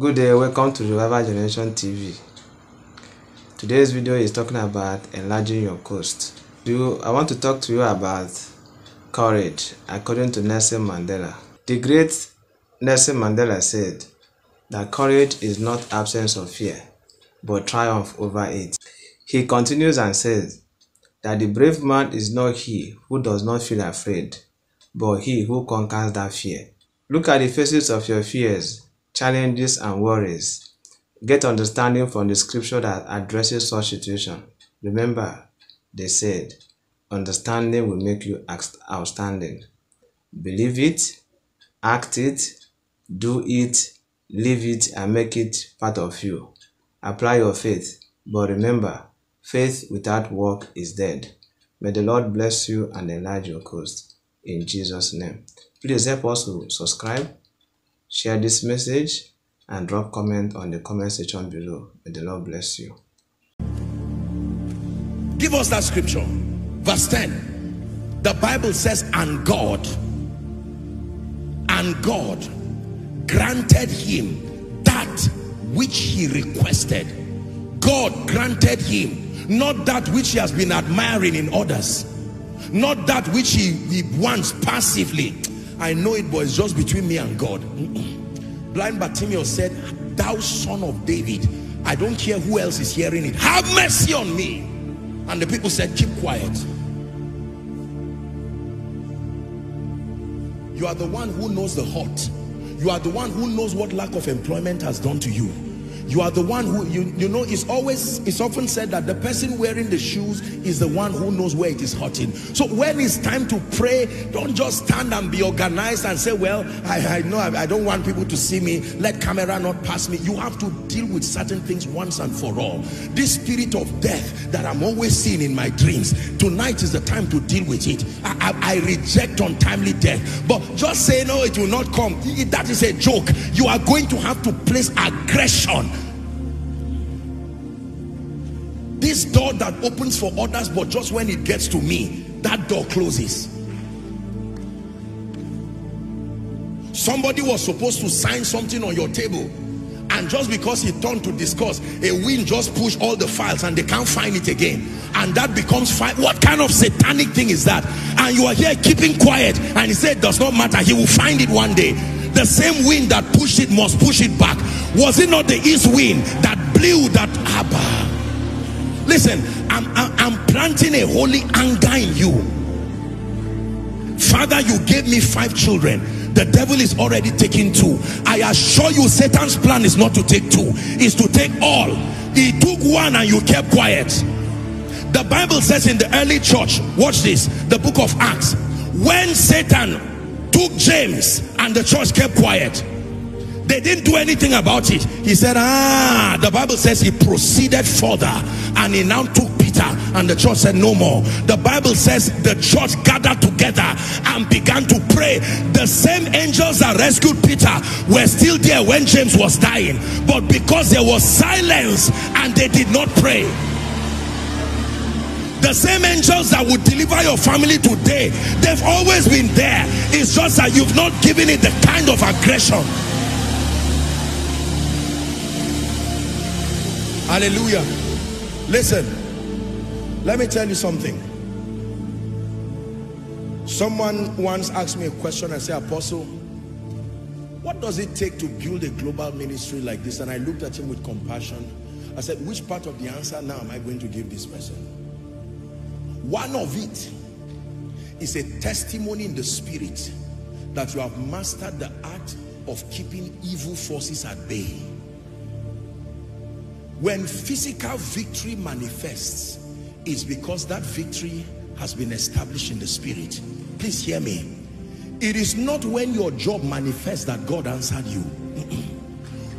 Good day, welcome to Revival Generation TV. Today's video is talking about enlarging your coast. You, I want to talk to you about courage according to Nelson Mandela. The great Nelson Mandela said that courage is not absence of fear, but triumph over it. He continues and says that the brave man is not he who does not feel afraid, but he who conquers that fear. Look at the faces of your fears, challenges, and worries. Get understanding from the scripture that addresses such situation. Remember, they said, understanding will make you outstanding. Believe it, act it, do it, live it, and make it part of you. Apply your faith, but remember, faith without work is dead. May the Lord bless you and enlarge your coast. In Jesus' name. Please help us to subscribe, share this message, and drop comment on the comment section below. May the Lord bless you. Give us that scripture. Verse 10. The Bible says, and God, and God granted him that which he requested. God granted him not that which he has been admiring in others, not that which he, he wants passively. I know it, but it's just between me and God. Blind Bartimaeus said, Thou son of David, I don't care who else is hearing it. Have mercy on me. And the people said, Keep quiet. You are the one who knows the hurt. You are the one who knows what lack of employment has done to you you are the one who you you know it's always it's often said that the person wearing the shoes is the one who knows where it is hurting. So when it's time to pray don't just stand and be organized and say well i i know i, I don't want people to see me. Let camera not pass me. You have to deal with certain things once and for all. This spirit of death that i'm always seeing in my dreams tonight is the time to deal with it. I, I, I reject untimely death. But just say no it will not come. That is a joke. You are going to have to place aggression this door that opens for others but just when it gets to me that door closes. Somebody was supposed to sign something on your table and just because he turned to discuss a wind just pushed all the files and they can't find it again. And that becomes fine what kind of satanic thing is that? And you are here keeping quiet and he said does not matter he will find it one day. The same wind that pushed it must push it back. Was it not the east wind that blew that Abba? Listen I'm, I'm planting a holy anger in you. Father you gave me five children. The devil is already taking two. I assure you satan's plan is not to take two. Is to take all. He took one and you kept quiet. The bible says in the early church watch this the book of acts when satan took james and the church kept quiet they didn't do anything about it. He said ah the bible says he proceeded further and he now took peter and the church said no more. The bible says the church gathered together and began to pray. The same angels that rescued peter were still there when james was dying. But because there was silence and they did not pray the same angels that would deliver your family today they've always been there. It's just that you've not given it the kind of aggression hallelujah. Listen. Let me tell you something. Someone once asked me a question. And said apostle what does it take to build a global ministry like this? And i looked at him with compassion. I said which part of the answer now am i going to give this person? One of it is a testimony in the spirit that you have mastered the art of keeping evil forces at bay when physical victory manifests is because that victory has been established in the spirit. Please hear me. It is not when your job manifests that God answered you.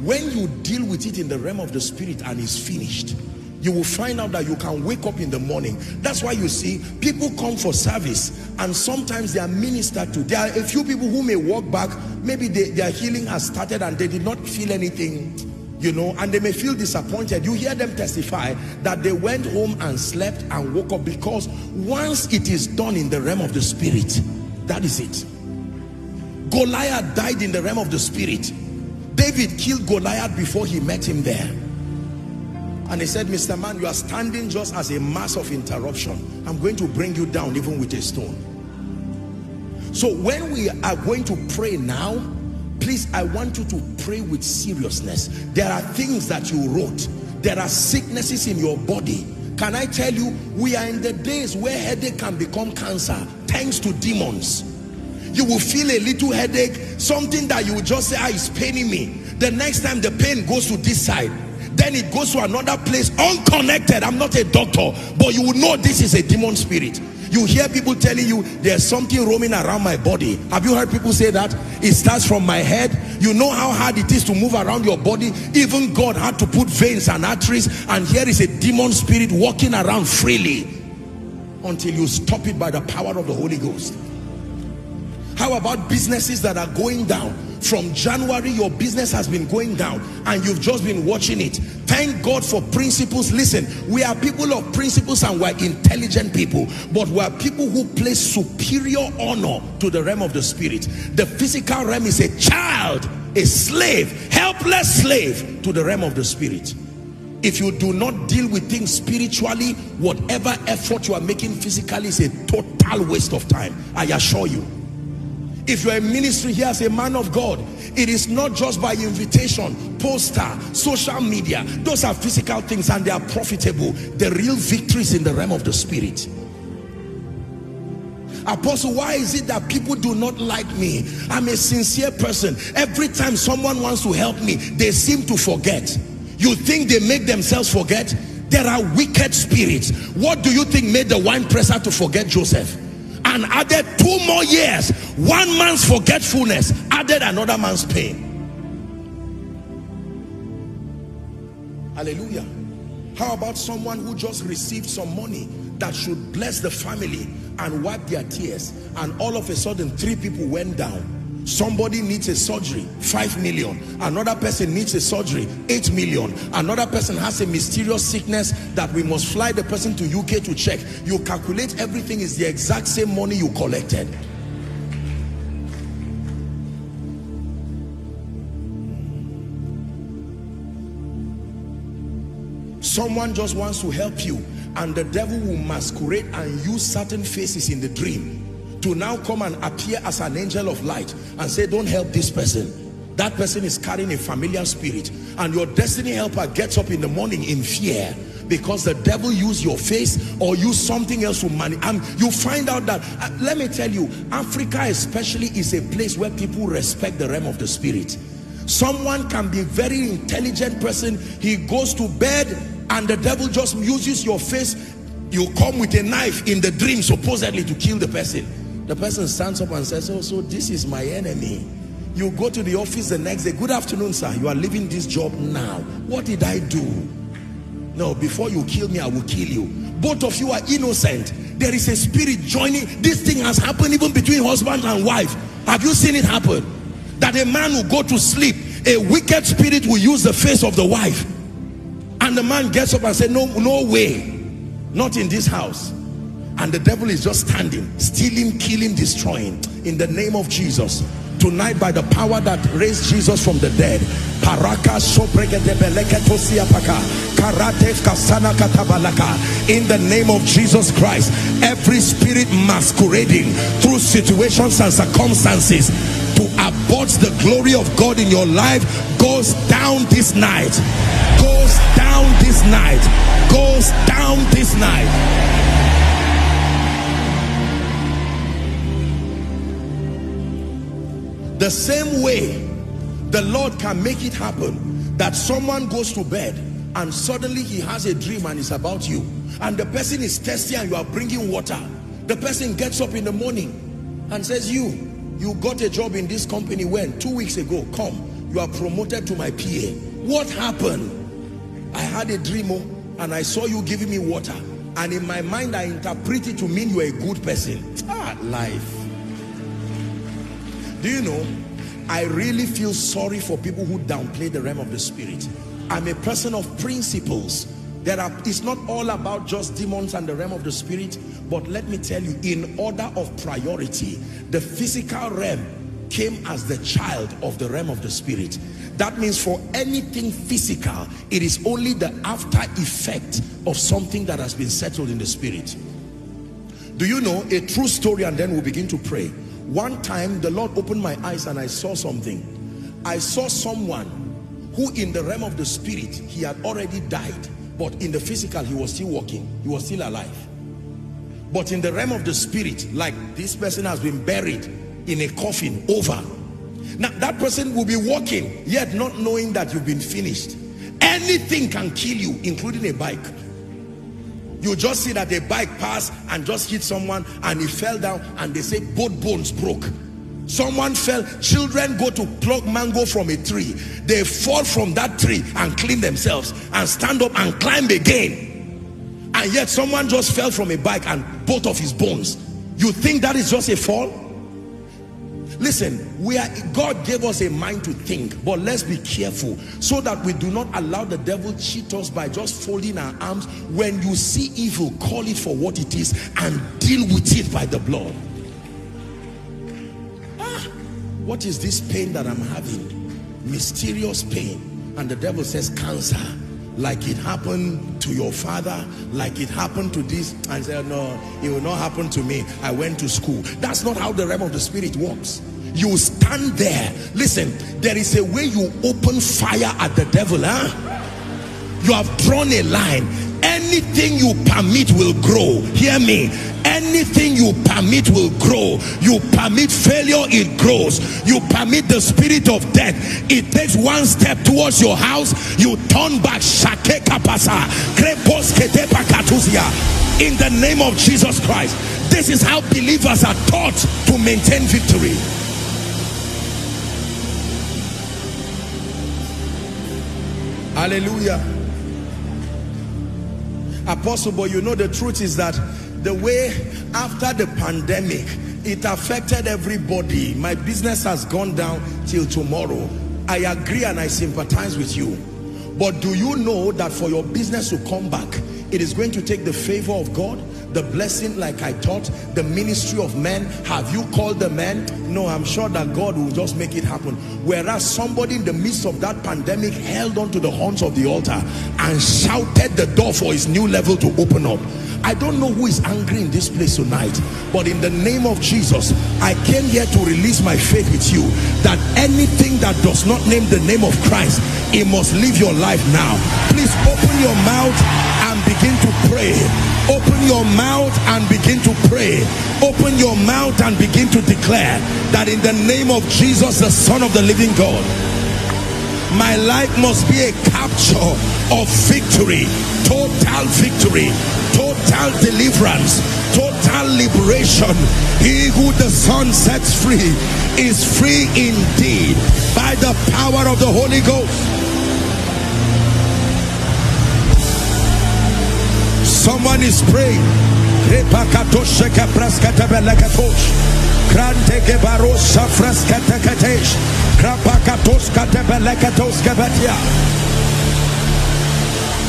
When you deal with it in the realm of the spirit and is finished you will find out that you can wake up in the morning. That's why you see people come for service and sometimes they are ministered to. There are a few people who may walk back. Maybe they, their healing has started and they did not feel anything you know and they may feel disappointed you hear them testify that they went home and slept and woke up because once it is done in the realm of the spirit that is it Goliath died in the realm of the spirit David killed Goliath before he met him there. And he said, Mr. Man, you are standing just as a mass of interruption. I'm going to bring you down even with a stone. So when we are going to pray now, please, I want you to pray with seriousness. There are things that you wrote. There are sicknesses in your body. Can I tell you, we are in the days where headache can become cancer thanks to demons. You will feel a little headache, something that you will just say, ah, it's paining me. The next time the pain goes to this side, then it goes to another place unconnected. I'm not a doctor, but you will know this is a demon spirit. You hear people telling you there's something roaming around my body. Have you heard people say that? It starts from my head. You know how hard it is to move around your body. Even God had to put veins and arteries. And here is a demon spirit walking around freely until you stop it by the power of the Holy Ghost. How about businesses that are going down? From January, your business has been going down and you've just been watching it. Thank God for principles. Listen, we are people of principles and we're intelligent people, but we're people who place superior honor to the realm of the spirit. The physical realm is a child, a slave, helpless slave to the realm of the spirit. If you do not deal with things spiritually, whatever effort you are making physically is a total waste of time. I assure you. If you're a ministry here as a man of God, it is not just by invitation, poster, social media. Those are physical things and they are profitable. The real victory is in the realm of the spirit. Apostle, why is it that people do not like me? I'm a sincere person. Every time someone wants to help me, they seem to forget. You think they make themselves forget? There are wicked spirits. What do you think made the wine presser to forget Joseph? And added two more years one man's forgetfulness added another man's pain. Hallelujah. How about someone who just received some money that should bless the family and wipe their tears and all of a sudden three people went down somebody needs a surgery five million. Another person needs a surgery eight million. Another person has a mysterious sickness that we must fly the person to uk to check. You calculate everything is the exact same money you collected. Someone just wants to help you and the devil will masquerade and use certain faces in the dream to now come and appear as an angel of light and say don't help this person. That person is carrying a familiar spirit. And your destiny helper gets up in the morning in fear because the devil use your face or use something else to money and you find out that uh, let me tell you Africa especially is a place where people respect the realm of the spirit. Someone can be very intelligent person. He goes to bed and the devil just uses your face. You come with a knife in the dream supposedly to kill the person the person stands up and says, oh, so this is my enemy. You go to the office the next day. Good afternoon, sir. You are leaving this job now. What did I do? No, before you kill me, I will kill you. Both of you are innocent. There is a spirit joining. This thing has happened even between husband and wife. Have you seen it happen? That a man will go to sleep. A wicked spirit will use the face of the wife. And the man gets up and says, no, no way. Not in this house and the devil is just standing stealing killing destroying. In the name of jesus. Tonight by the power that raised jesus from the dead in the name of jesus christ every spirit masquerading through situations and circumstances to abort the glory of god in your life goes down this night. Goes down this night. Goes down this night The same way the Lord can make it happen that someone goes to bed and suddenly he has a dream and it's about you and the person is thirsty and you are bringing water. The person gets up in the morning and says, you, you got a job in this company when? Two weeks ago, come. You are promoted to my PA. What happened? I had a dream oh, and I saw you giving me water. And in my mind, I interpret it to mean you're a good person. Ah, life. Do you know, I really feel sorry for people who downplay the realm of the spirit. I'm a person of principles. There are, it's not all about just demons and the realm of the spirit, but let me tell you, in order of priority, the physical realm came as the child of the realm of the spirit. That means for anything physical, it is only the after effect of something that has been settled in the spirit. Do you know a true story and then we'll begin to pray. One time the Lord opened my eyes and I saw something. I saw someone who in the realm of the spirit, he had already died. But in the physical, he was still walking. He was still alive. But in the realm of the spirit, like this person has been buried in a coffin over. Now that person will be walking, yet not knowing that you've been finished. Anything can kill you, including a bike. You just see that a bike passed and just hit someone and he fell down and they say both bones broke. Someone fell, children go to pluck mango from a tree. They fall from that tree and clean themselves and stand up and climb again and yet someone just fell from a bike and both of his bones you think that is just a fall listen we are god gave us a mind to think but let's be careful so that we do not allow the devil cheat us by just folding our arms. When you see evil call it for what it is and deal with it by the blood. Ah, what is this pain that i'm having? Mysterious pain. And the devil says cancer like it happened to your father, like it happened to this, and said, No, it will not happen to me. I went to school. That's not how the realm of the spirit works. You stand there. Listen, there is a way you open fire at the devil, huh? You have drawn a line. Anything you permit will grow. Hear me. Anything you permit will grow. You permit failure it grows. You permit the spirit of death. It takes one step towards your house. You turn back. In the name of jesus christ. This is how believers are taught to maintain victory. Hallelujah apostle but you know the truth is that the way after the pandemic it affected everybody. My business has gone down till tomorrow. I agree and i sympathize with you. But do you know that for your business to come back it is going to take the favor of god the blessing like I taught, the ministry of men. Have you called the men? No, I'm sure that God will just make it happen. Whereas somebody in the midst of that pandemic held on to the horns of the altar and shouted the door for his new level to open up. I don't know who is angry in this place tonight, but in the name of Jesus, I came here to release my faith with you that anything that does not name the name of Christ, it must leave your life now. Please open your mouth begin to pray. Open your mouth and begin to pray. Open your mouth and begin to declare that in the name of Jesus, the Son of the living God, my life must be a capture of victory, total victory, total deliverance, total liberation. He who the Son sets free is free indeed by the power of the Holy Ghost. Someone is praying.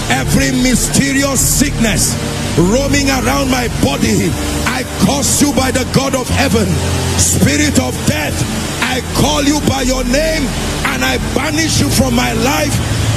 Every mysterious sickness roaming around my body, I curse you by the God of heaven. Spirit of death, I call you by your name and I banish you from my life,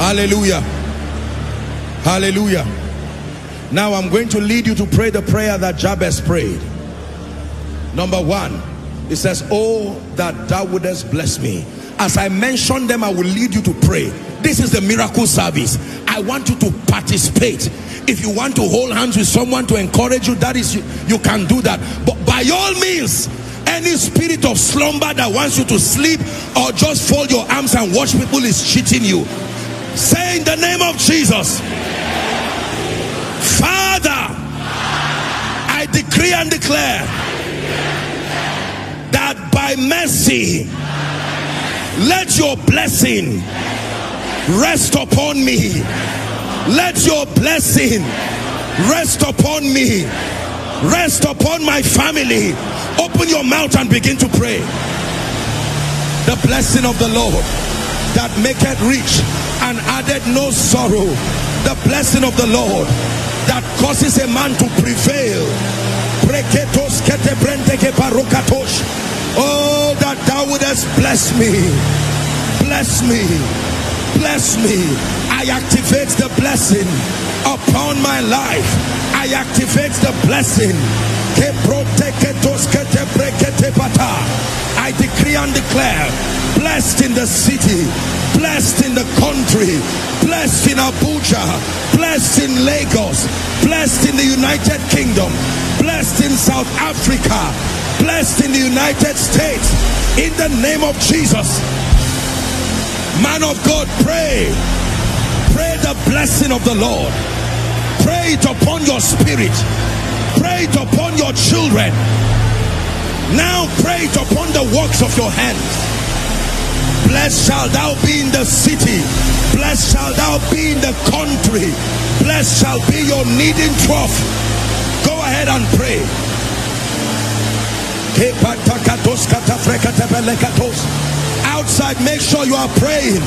Hallelujah. Hallelujah. Now I'm going to lead you to pray the prayer that Jabez prayed. Number one, it says, Oh, that thou wouldest bless me. As I mentioned them, I will lead you to pray. This is the miracle service. I want you to participate. If you want to hold hands with someone to encourage you, that is, you, you can do that. But by all means, any spirit of slumber that wants you to sleep or just fold your arms and watch people is cheating you Say in the name of Jesus. Father, I decree and declare that by mercy let your blessing rest upon me. Let your blessing rest upon me. Rest upon my family. Open your mouth and begin to pray. The blessing of the lord that maketh rich and added no sorrow. The blessing of the lord that causes a man to prevail. Oh that thou wouldest bless me. Bless me. Bless me. I activate the blessing upon my life. I activate the blessing I decree and declare blessed in the city, blessed in the country, blessed in Abuja, blessed in Lagos, blessed in the United Kingdom, blessed in South Africa, blessed in the United States. In the name of Jesus, man of God, pray. Pray the blessing of the Lord. Pray it upon your spirit. Pray it upon your children. Now pray it upon the works of your hands. Blessed shall thou be in the city. Blessed shall thou be in the country. Blessed shall be your kneading trough. Go ahead and pray. Outside, make sure you are praying.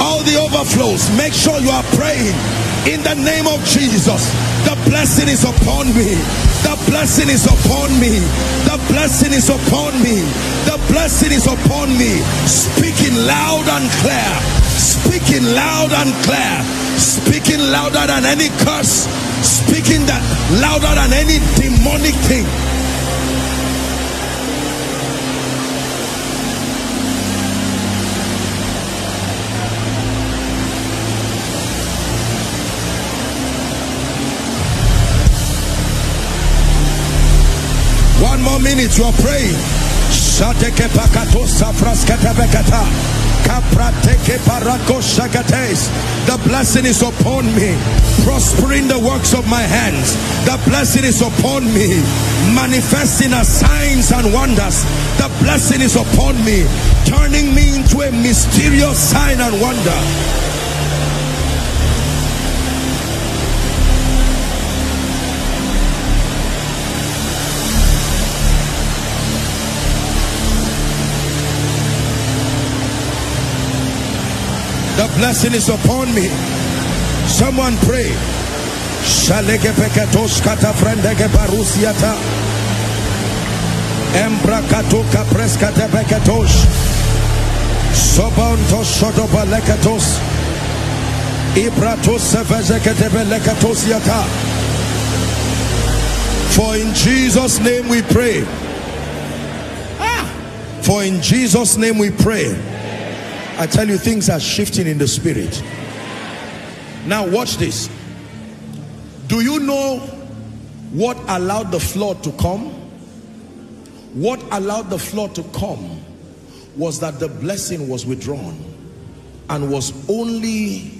All the overflows, make sure you are praying. In the name of Jesus, blessing is upon me. The blessing is upon me. The blessing is upon me. The blessing is upon me. Speaking loud and clear. Speaking loud and clear. Speaking louder than any curse. Speaking that louder than any demonic thing. One more minute, you are praying. Shateke pakatosa fraskete bekata. Kaprateke parako shakates. The blessing is upon me. Prospering the works of my hands. The blessing is upon me. Manifesting as signs and wonders. The blessing is upon me. Turning me into a mysterious sign and wonder. Blessing is upon me. Someone pray. Shaleke peketos kata frendeke barusiata. Embrakato kapreskate peketos. Sobontos shodoba leketos. Ibratos sevezekete belekatos yata. For in Jesus' name we pray. For in Jesus' name we pray. I tell you, things are shifting in the spirit. Now, watch this. Do you know what allowed the flood to come? What allowed the flood to come was that the blessing was withdrawn and was only,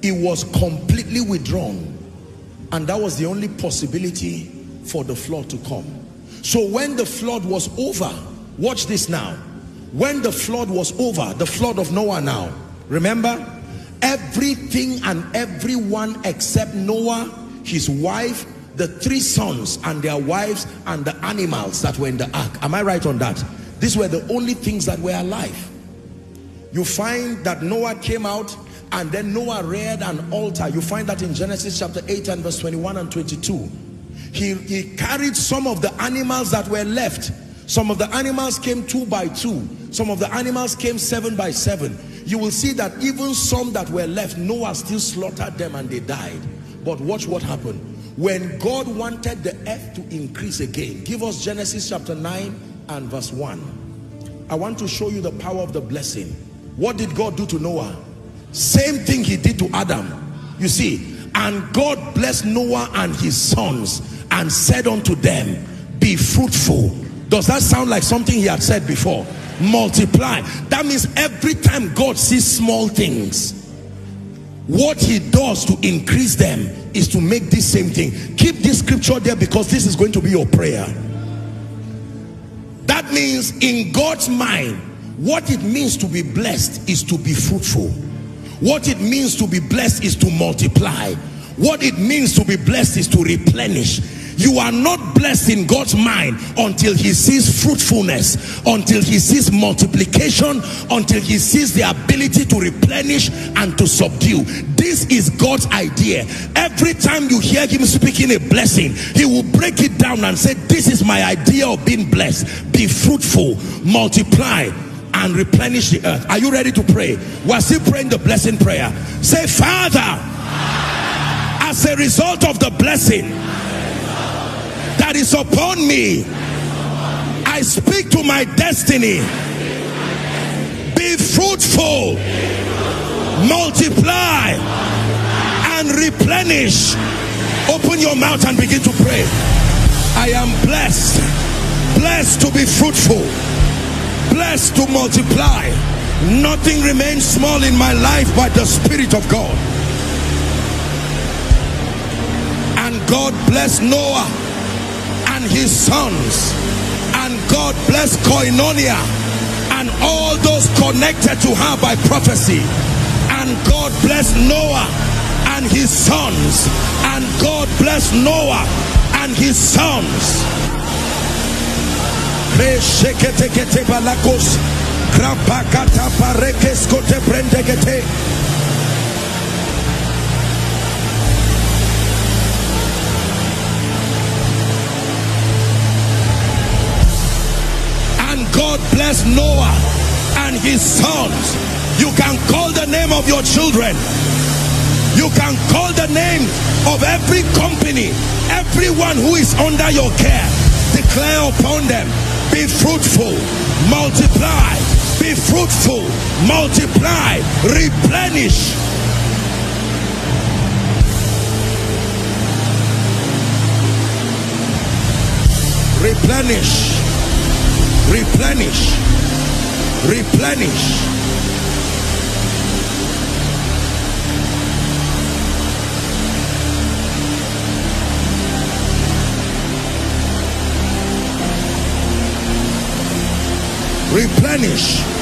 it was completely withdrawn. And that was the only possibility for the flood to come. So when the flood was over, watch this now when the flood was over the flood of Noah now remember? Everything and everyone except Noah his wife the three sons and their wives and the animals that were in the ark. Am I right on that? These were the only things that were alive. You find that Noah came out and then Noah reared an altar. You find that in Genesis chapter 8 and verse 21 and 22 he, he carried some of the animals that were left some of the animals came two by two. Some of the animals came seven by seven. You will see that even some that were left, Noah still slaughtered them and they died. But watch what happened. When God wanted the earth to increase again, give us Genesis chapter 9 and verse 1. I want to show you the power of the blessing. What did God do to Noah? Same thing he did to Adam. You see, and God blessed Noah and his sons and said unto them, be fruitful does that sound like something he had said before? Multiply. That means every time God sees small things, what he does to increase them is to make this same thing. Keep this scripture there because this is going to be your prayer. That means in God's mind, what it means to be blessed is to be fruitful. What it means to be blessed is to multiply. What it means to be blessed is to replenish. You are not blessed in God's mind until he sees fruitfulness, until he sees multiplication, until he sees the ability to replenish and to subdue. This is God's idea. Every time you hear him speaking a blessing, he will break it down and say, this is my idea of being blessed. Be fruitful, multiply, and replenish the earth. Are you ready to pray? We're still praying the blessing prayer. Say, Father, as a result of the blessing, that is upon me. I speak to my destiny. Be fruitful, multiply, and replenish. Open your mouth and begin to pray. I am blessed, blessed to be fruitful, blessed to multiply. Nothing remains small in my life by the Spirit of God. And God bless Noah and his sons. And God bless Koinonia and all those connected to her by prophecy. And God bless Noah and his sons. And God bless Noah and his sons Bless Noah and his sons. You can call the name of your children. You can call the name of every company, everyone who is under your care. Declare upon them, be fruitful, multiply, be fruitful, multiply, replenish. Replenish replenish. Replenish. Replenish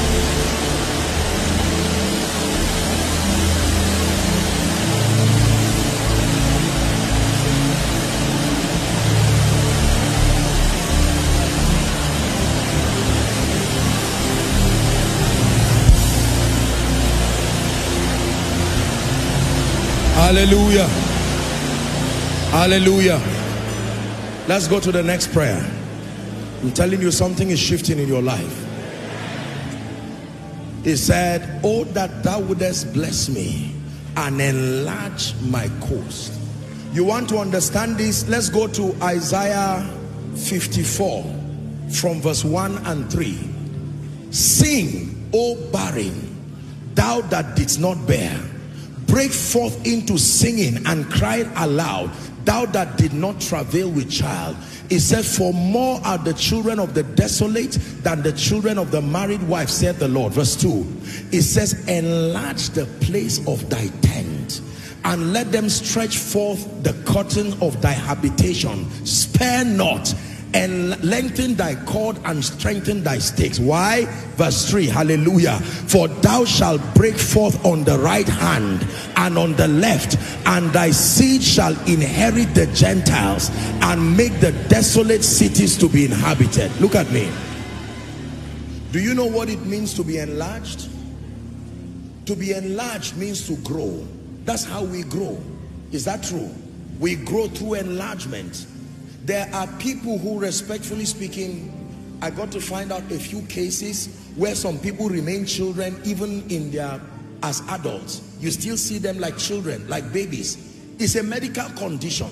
Hallelujah. Hallelujah. Let's go to the next prayer. I'm telling you something is shifting in your life. He said, Oh, that thou wouldest bless me and enlarge my coast. You want to understand this? Let's go to Isaiah 54 from verse 1 and 3. Sing, O barren, thou that didst not bear break forth into singing and cried aloud thou that did not travail with child. He said for more are the children of the desolate than the children of the married wife said the lord. Verse 2 it says enlarge the place of thy tent and let them stretch forth the curtain of thy habitation. Spare not and lengthen thy cord and strengthen thy stakes. Why? Verse 3 hallelujah. For thou shalt break forth on the right hand and on the left and thy seed shall inherit the gentiles and make the desolate cities to be inhabited. Look at me. Do you know what it means to be enlarged? To be enlarged means to grow. That's how we grow. Is that true? We grow through enlargement there are people who respectfully speaking I got to find out a few cases where some people remain children even in their as adults. You still see them like children like babies. It's a medical condition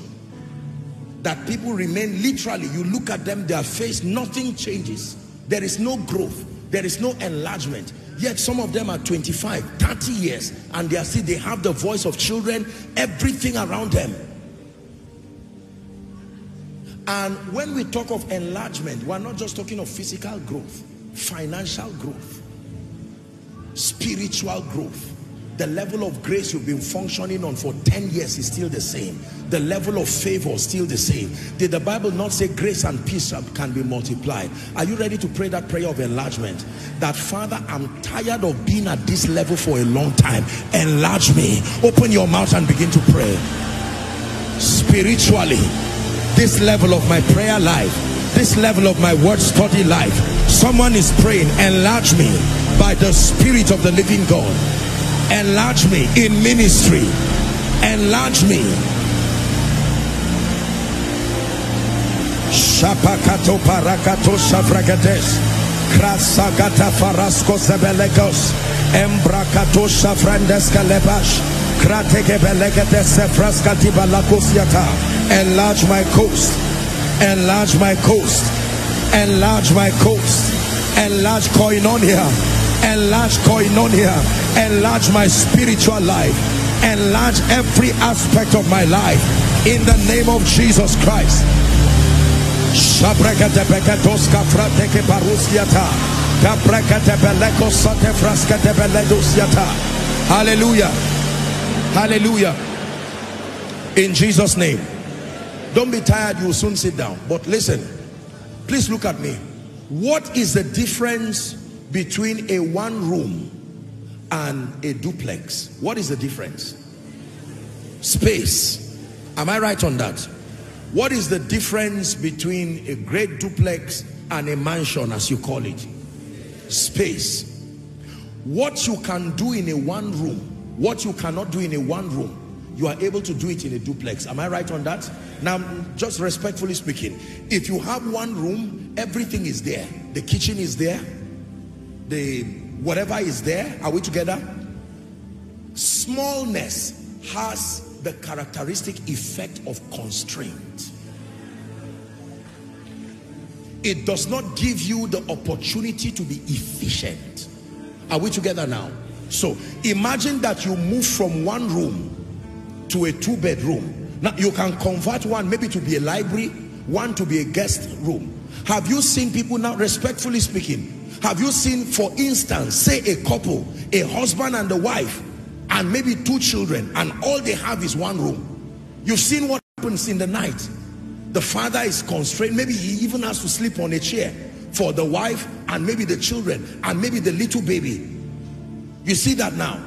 that people remain literally you look at them their face nothing changes. There is no growth. There is no enlargement. Yet some of them are 25 30 years and they are still they have the voice of children everything around them and when we talk of enlargement, we're not just talking of physical growth, financial growth, spiritual growth. the level of grace you've been functioning on for 10 years is still the same. The level of favor is still the same. Did the Bible not say grace and peace can be multiplied? Are you ready to pray that prayer of enlargement? That Father, I'm tired of being at this level for a long time. Enlarge me. Open your mouth and begin to pray. Spiritually, this level of my prayer life, this level of my word study life, someone is praying, enlarge me by the Spirit of the living God. Enlarge me in ministry. Enlarge me. Shapakato parakato Krasagata Embrakato shavrandes kalebash Enlarge my coast. Enlarge my coast. Enlarge my coast. Enlarge koinonia. Enlarge koinonia. Enlarge my spiritual life. Enlarge every aspect of my life. In the name of jesus christ. Hallelujah. Hallelujah. In jesus name don't be tired you will soon sit down. But listen please look at me. What is the difference between a one room and a duplex? What is the difference? Space. Am i right on that? What is the difference between a great duplex and a mansion as you call it? Space. What you can do in a one room what you cannot do in a one room you are able to do it in a duplex. Am i right on that? Now just respectfully speaking if you have one room everything is there. The kitchen is there. The whatever is there are we together? Smallness has the characteristic effect of constraint. It does not give you the opportunity to be efficient. Are we together now? So imagine that you move from one room to a two bedroom now you can convert one maybe to be a library one to be a guest room have you seen people now respectfully speaking have you seen, for instance, say a couple, a husband and a wife, and maybe two children, and all they have is one room. You've seen what happens in the night. The father is constrained. Maybe he even has to sleep on a chair for the wife and maybe the children and maybe the little baby. You see that now.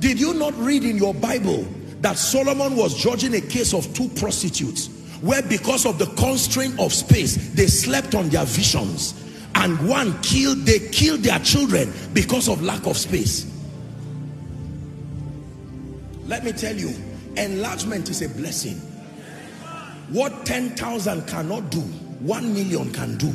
Did you not read in your Bible that Solomon was judging a case of two prostitutes where because of the constraint of space, they slept on their visions and one killed they killed their children because of lack of space. Let me tell you enlargement is a blessing. What 10,000 cannot do 1 million can do.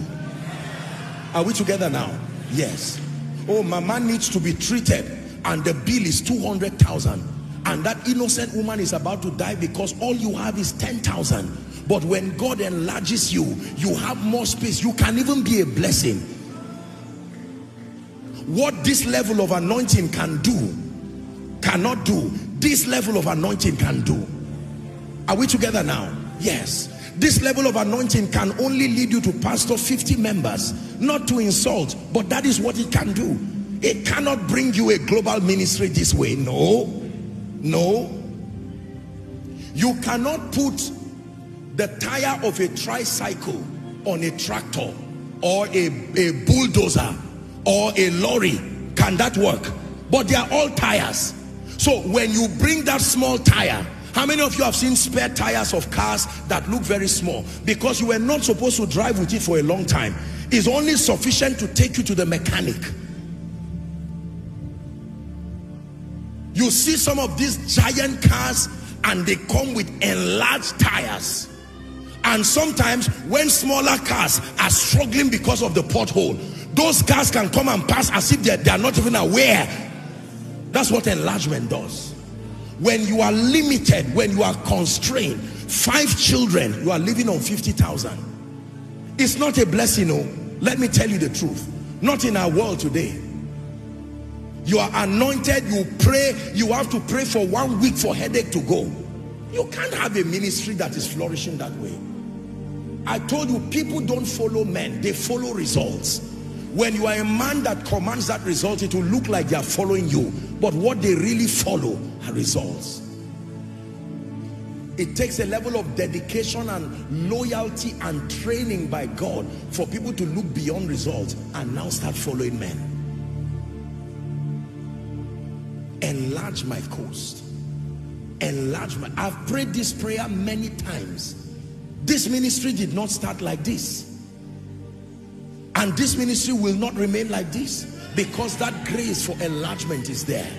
Are we together now? Yes. Oh my man needs to be treated and the bill is 200,000 and that innocent woman is about to die because all you have is 10,000 but when God enlarges you, you have more space. You can even be a blessing. What this level of anointing can do, cannot do, this level of anointing can do. Are we together now? Yes. This level of anointing can only lead you to pastor 50 members. Not to insult, but that is what it can do. It cannot bring you a global ministry this way. No. No. You cannot put the tire of a tricycle on a tractor or a, a bulldozer or a lorry. Can that work? But they are all tires. So when you bring that small tire how many of you have seen spare tires of cars that look very small? Because you were not supposed to drive with it for a long time. It's only sufficient to take you to the mechanic you see some of these giant cars and they come with enlarged tires and sometimes when smaller cars are struggling because of the pothole, those cars can come and pass as if they're, they're not even aware. That's what enlargement does. When you are limited, when you are constrained, five children, you are living on 50,000. It's not a blessing, no. Let me tell you the truth. Not in our world today. You are anointed, you pray, you have to pray for one week for headache to go. You can't have a ministry that is flourishing that way. I told you, people don't follow men, they follow results. when you are a man that commands that result it will look like they are following you but what they really follow are results it takes a level of dedication and loyalty and training by God for people to look beyond results and now start following men. Enlarge my coast. Enlarge my... I've prayed this prayer many times. This ministry did not start like this. And this ministry will not remain like this because that grace for enlargement is there.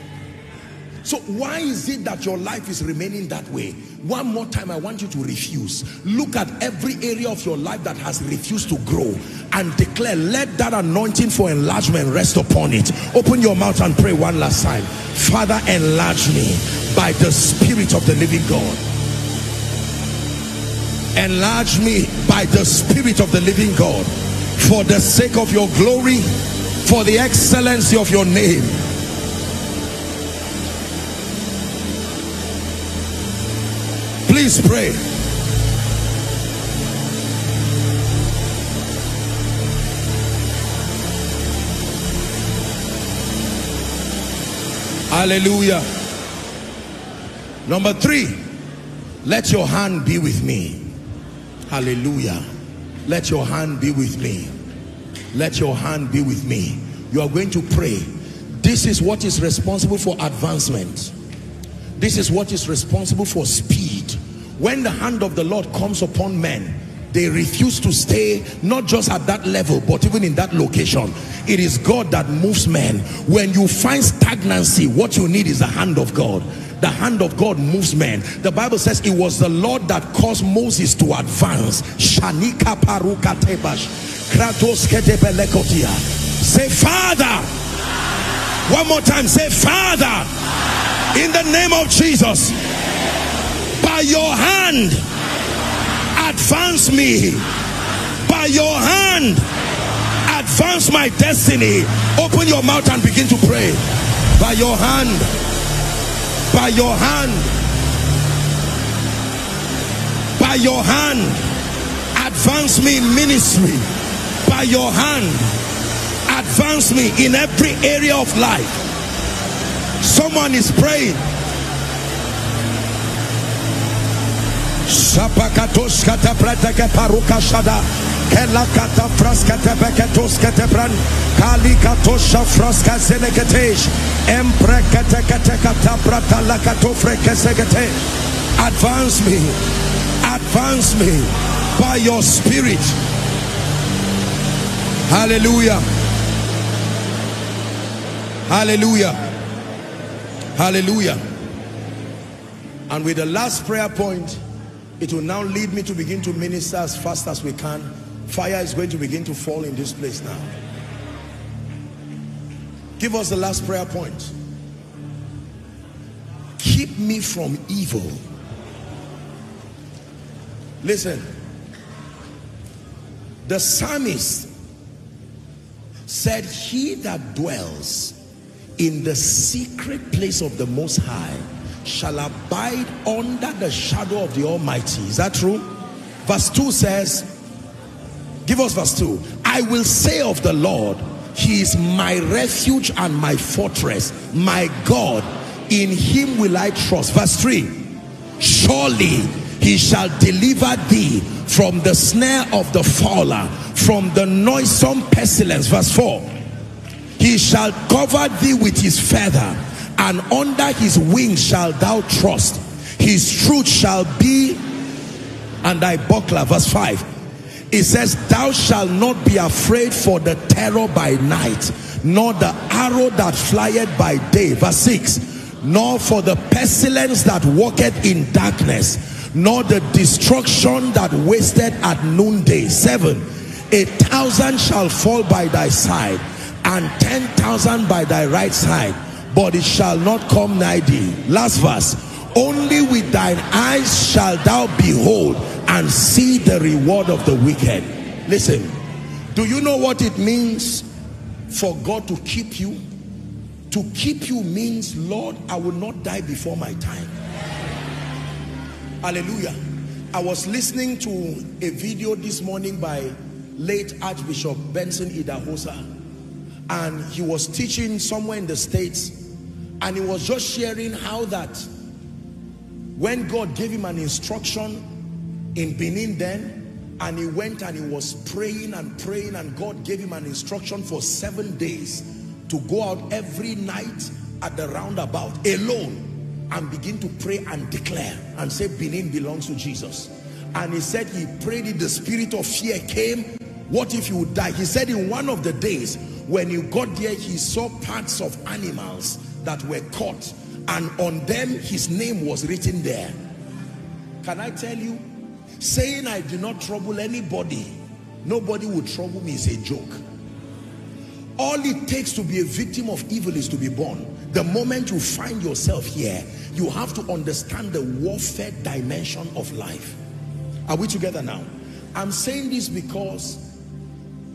So why is it that your life is remaining that way? One more time, I want you to refuse. Look at every area of your life that has refused to grow and declare, let that anointing for enlargement rest upon it. Open your mouth and pray one last time. Father, enlarge me by the Spirit of the living God. Enlarge me by the Spirit of the living God for the sake of your glory, for the excellency of your name Please pray. Hallelujah. Number three, let your hand be with me. Hallelujah. Let your hand be with me. Let your hand be with me. You are going to pray. This is what is responsible for advancement. This is what is responsible for speed. When the hand of the Lord comes upon men, they refuse to stay not just at that level but even in that location. It is God that moves men. When you find stagnancy what you need is the hand of God. The hand of God moves men. The Bible says it was the Lord that caused Moses to advance. Shanika paruka tebash. Kratos say father. One more time. Say father. In the name of Jesus by your hand advance me. By your hand advance my destiny. Open your mouth and begin to pray. By your hand by your hand by your hand advance me in ministry. By your hand advance me in every area of life. Someone is praying Sapakatos shada. Kela kata fraskate beketos kete bran. Kali katosha fraska. Emprekete kete frekesegete. Advance me. Advance me by your spirit. Hallelujah. Hallelujah. Hallelujah. And with the last prayer point, it will now lead me to begin to minister as fast as we can. Fire is going to begin to fall in this place now. Give us the last prayer point. Keep me from evil. Listen. The psalmist said, He that dwells in the secret place of the Most High shall abide under the shadow of the Almighty. Is that true? Verse 2 says, give us verse 2. I will say of the Lord, he is my refuge and my fortress, my God, in him will I trust. Verse 3, surely he shall deliver thee from the snare of the fowler, from the noisome pestilence. Verse 4, he shall cover thee with his feather and under his wings shalt thou trust. His truth shall be and thy buckler verse 5 it says thou shalt not be afraid for the terror by night nor the arrow that flieth by day verse 6 nor for the pestilence that walketh in darkness nor the destruction that wasted at noonday. 7 a thousand shall fall by thy side and ten thousand by thy right side but it shall not come nigh thee. Last verse. Only with thine eyes shall thou behold and see the reward of the wicked. Listen. Do you know what it means for God to keep you? To keep you means Lord I will not die before my time. Hallelujah. I was listening to a video this morning by late Archbishop Benson Idahosa. And he was teaching somewhere in the States and he was just sharing how that when God gave him an instruction in Benin then and he went and he was praying and praying and God gave him an instruction for seven days to go out every night at the roundabout alone and begin to pray and declare and say Benin belongs to Jesus. And he said he prayed it the spirit of fear came. What if you would die? He said in one of the days when he got there he saw parts of animals that were caught and on them his name was written there. Can I tell you saying I do not trouble anybody nobody will trouble me is a joke. All it takes to be a victim of evil is to be born. The moment you find yourself here you have to understand the warfare dimension of life. Are we together now? I'm saying this because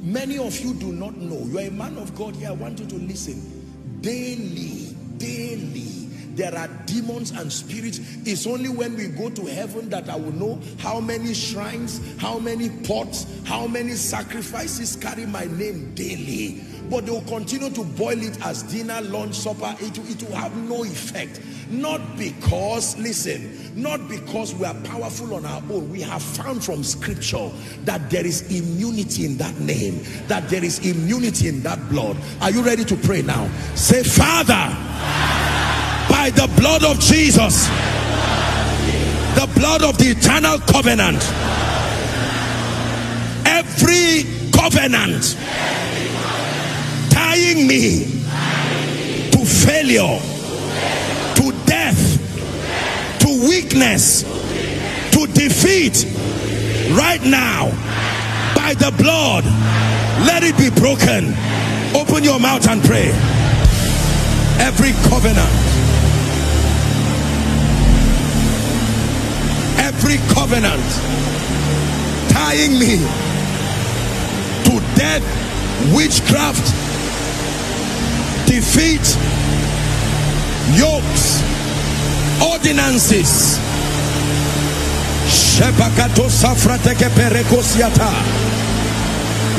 many of you do not know. You're a man of God here. I want you to listen. Daily daily. There are demons and spirits. It's only when we go to heaven that I will know how many shrines how many pots how many sacrifices carry my name daily. But they will continue to boil it as dinner lunch supper. It, it will have no effect not because listen not because we are powerful on our own. We have found from scripture that there is immunity in that name that there is immunity in that blood. Are you ready to pray now? Say father by the blood of Jesus the blood of the eternal covenant every covenant tying me to failure weakness to defeat right now by the blood. Let it be broken. Open your mouth and pray. Every covenant every covenant tying me to death witchcraft defeat yokes ordinances.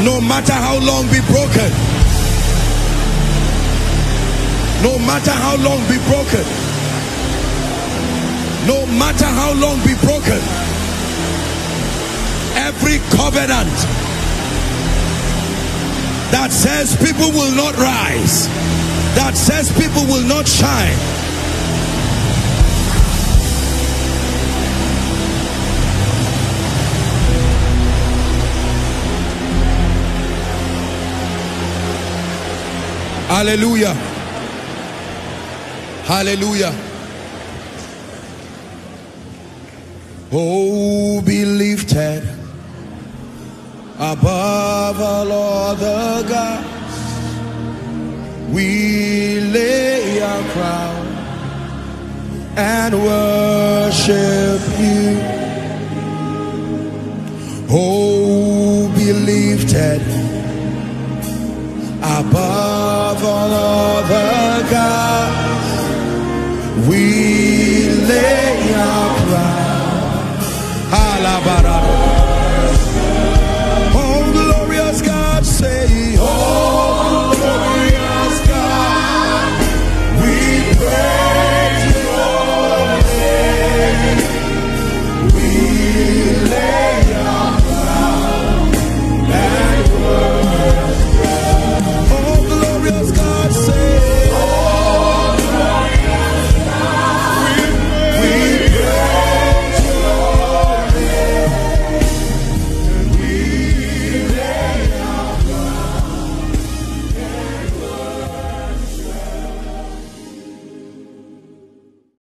No matter how long be broken no matter how long be broken no matter how long be broken every covenant that says people will not rise that says people will not shine hallelujah. Hallelujah. Oh be lifted above all other gods. We lay our crown and worship